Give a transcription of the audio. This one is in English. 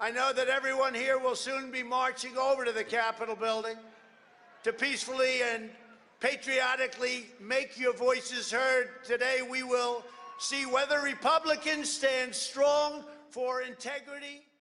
I know that everyone here will soon be marching over to the Capitol building to peacefully and patriotically make your voices heard. Today, we will see whether Republicans stand strong for integrity.